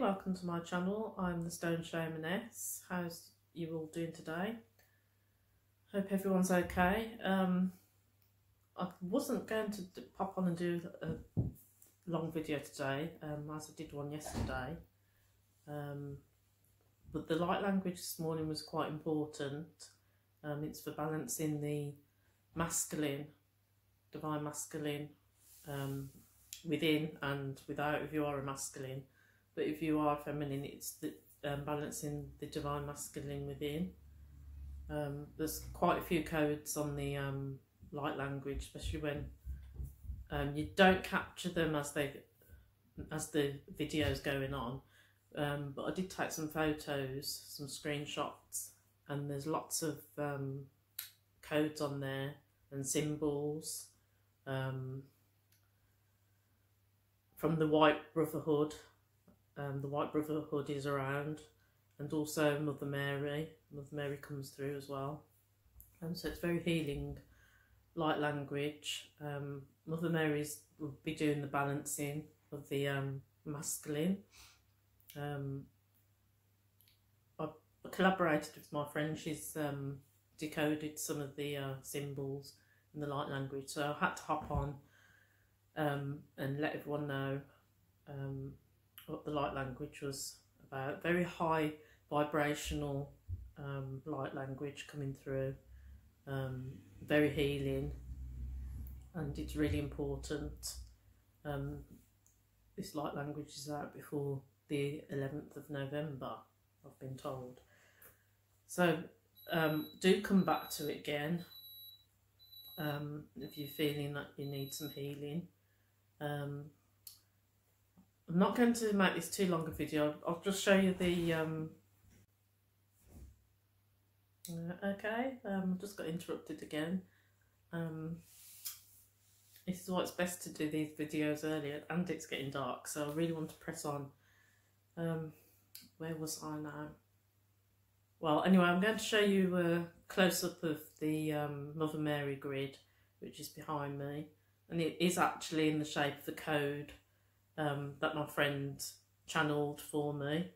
welcome to my channel. I'm the Stone Shamaness. How's you all doing today? Hope everyone's okay. Um, I wasn't going to pop on and do a long video today, um, as I did one yesterday. Um, but the light language this morning was quite important. Um, it's for balancing the masculine, divine masculine, um, within and without if you are a masculine but if you are feminine it's the um, balancing the divine masculine within um, there's quite a few codes on the um, light language especially when um, you don't capture them as they as the videos going on um, but I did take some photos some screenshots and there's lots of um, codes on there and symbols from the White Brotherhood. Um, the White Brotherhood is around, and also Mother Mary. Mother Mary comes through as well. And so it's very healing, light language. Um, Mother Mary's will be doing the balancing of the um, masculine. Um, I collaborated with my friend. She's um, decoded some of the uh, symbols in the light language, so I had to hop on um, and let everyone know um, what the light language was about. Very high vibrational um, light language coming through, um, very healing, and it's really important. Um, this light language is out before the 11th of November, I've been told. So um, do come back to it again um, if you're feeling that you need some healing. Um, I'm not going to make this too long a video. I'll just show you the. Um, uh, okay, um, I've just got interrupted again. Um, this is why it's best to do these videos earlier, and it's getting dark, so I really want to press on. Um, where was I now? Well, anyway, I'm going to show you a close-up of the um, Mother Mary grid, which is behind me and it is actually in the shape of the code um, that my friend channeled for me.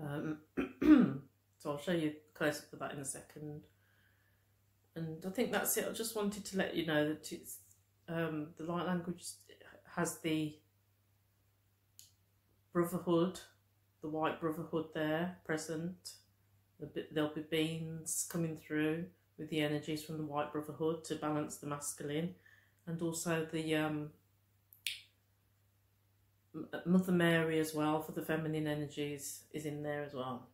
Um, so I'll show you close up of that in a second. And I think that's it. I just wanted to let you know that it's um, the light language has the brotherhood, the white brotherhood there present. There'll be beings coming through with the energies from the white brotherhood to balance the masculine and also the um, Mother Mary as well for the feminine energies is in there as well.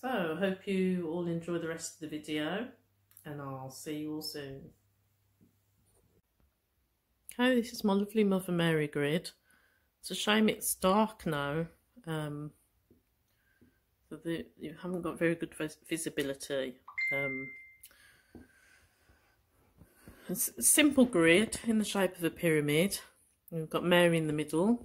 So, hope you all enjoy the rest of the video and I'll see you all soon. Okay, this is my lovely Mother Mary grid. It's a shame it's dark now. Um, so the, you haven't got very good vis visibility. Um, it's a simple grid in the shape of a pyramid. We've got Mary in the middle.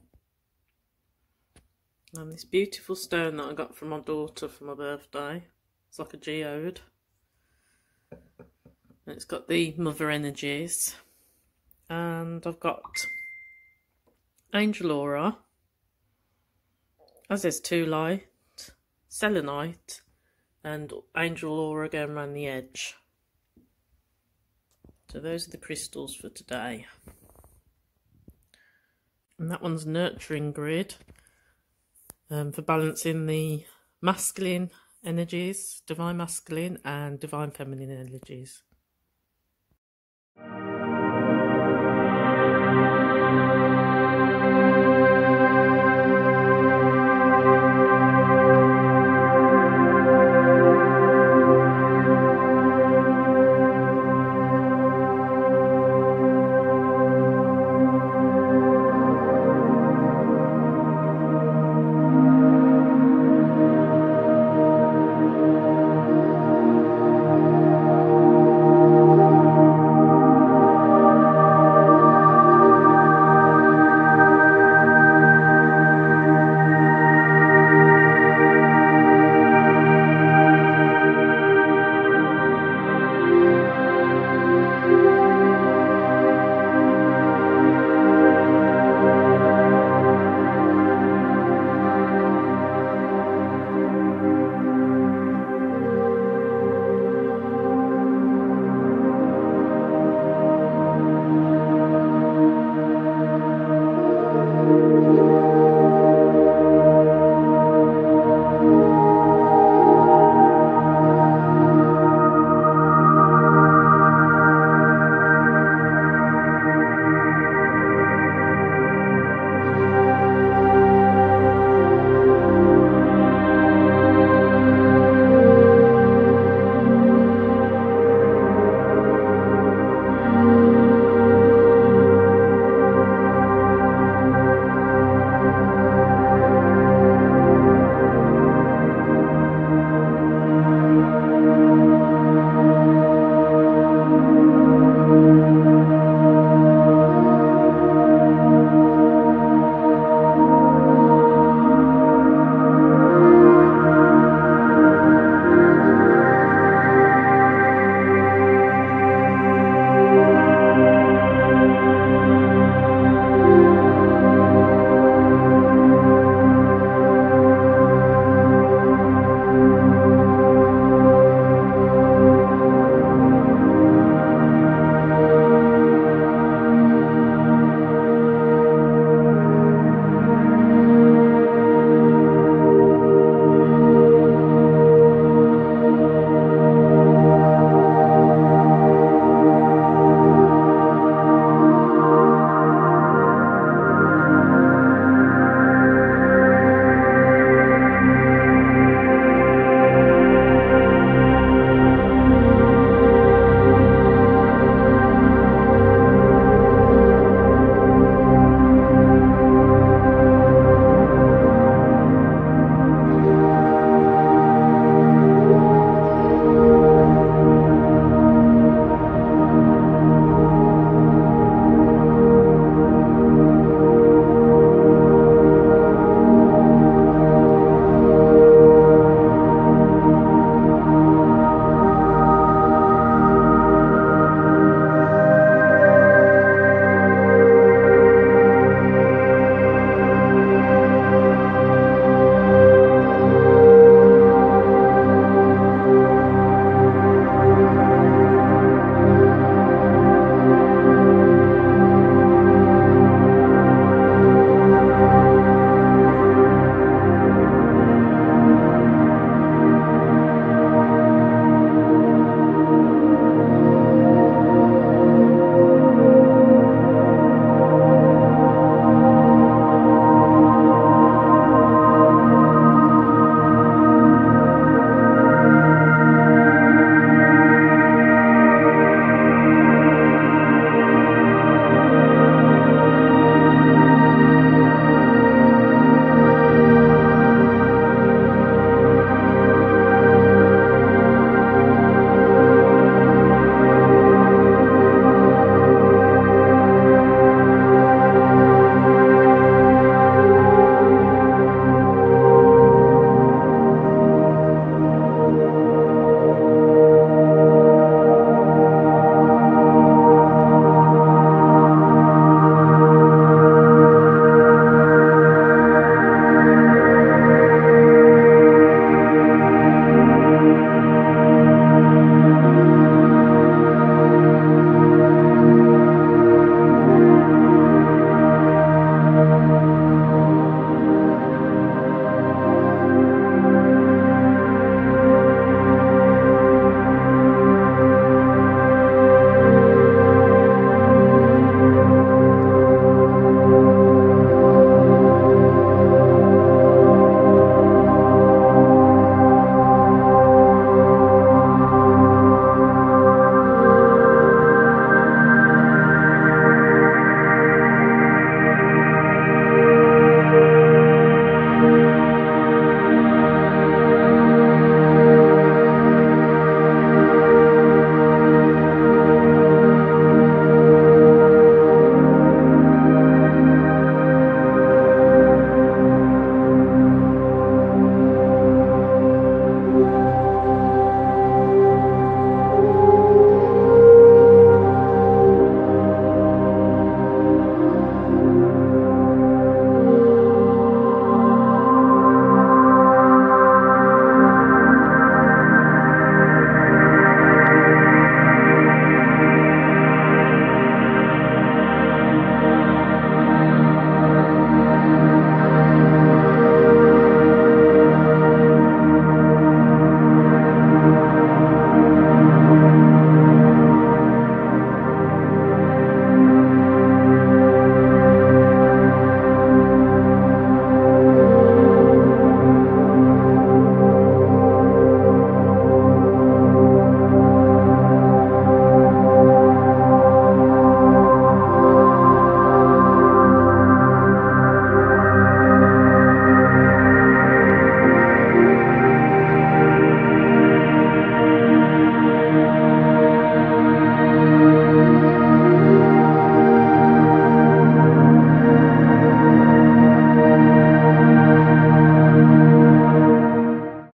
And this beautiful stone that I got from my daughter for my birthday. It's like a geode. And it's got the mother energies. And I've got Angel Aura. Azeztulite, selenite, and Angel Aura going around the edge. So those are the crystals for today. And that one's nurturing grid um, for balancing the masculine energies, divine masculine and divine feminine energies.